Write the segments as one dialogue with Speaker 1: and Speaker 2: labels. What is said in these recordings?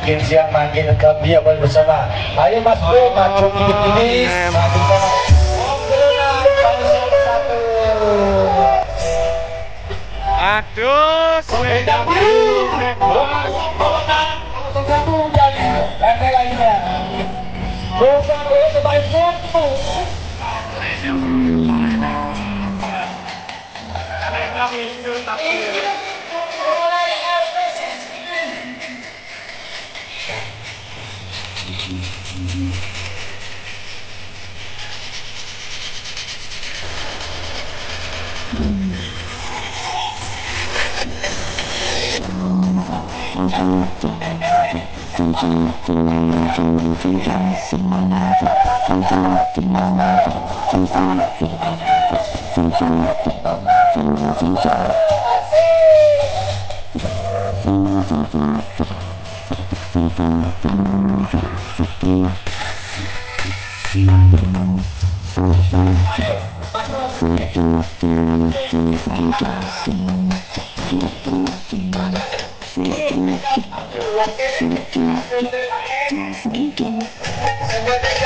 Speaker 1: makin siang makin gembira bersama. Ayo Mas Bro, maju ikut Bukan itu terbaik foto.
Speaker 2: Harga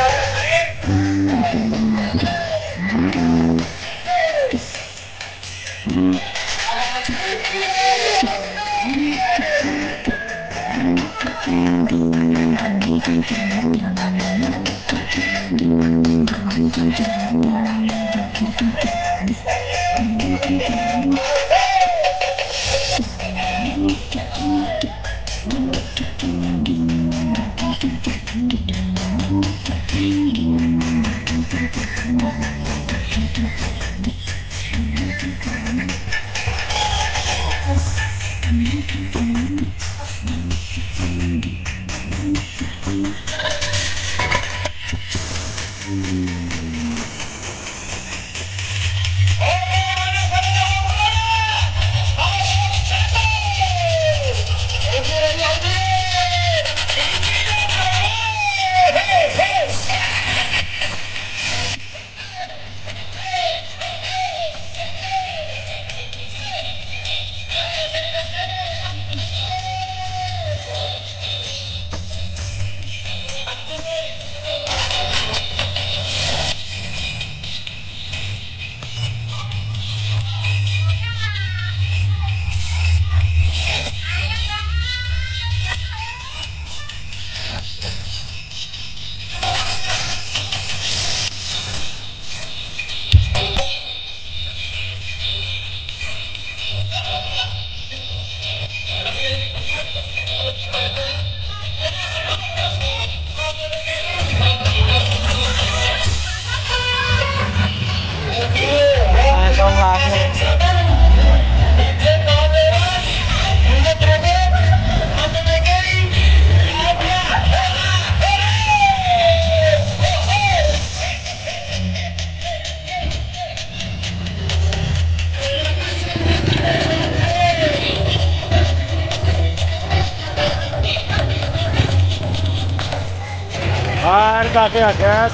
Speaker 2: ya guys,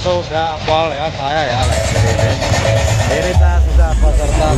Speaker 2: sudah pol ya saya ya. Ini kita sudah peserta